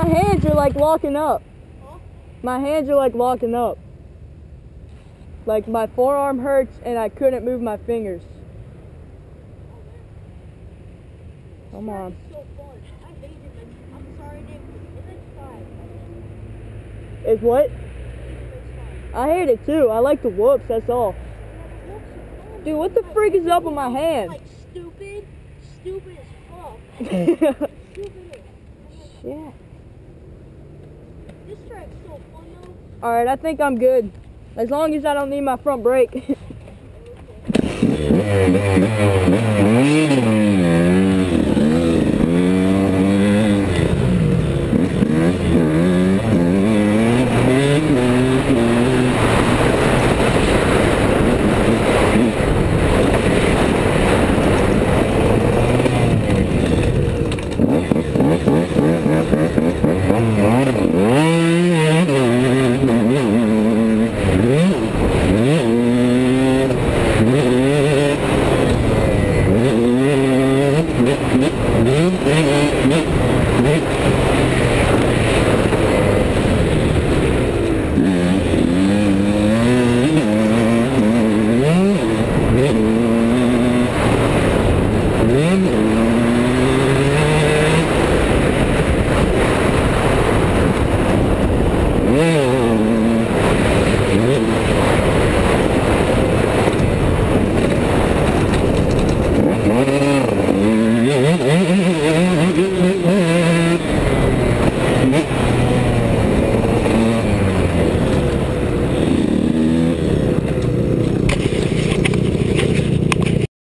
My hands are like locking up. Huh? My hands are like locking up. Like my forearm hurts and I couldn't move my fingers. Oh, Come on. It's. I hate it. Like, I'm sorry, Nick. It's like five. Is what? I hate it too. I like the whoops, that's all. Dude, what the freak is up with my hand? Like stupid, stupid as fuck. Shit. Stupid as. This track's though. Alright, I think I'm good. As long as I don't need my front brake.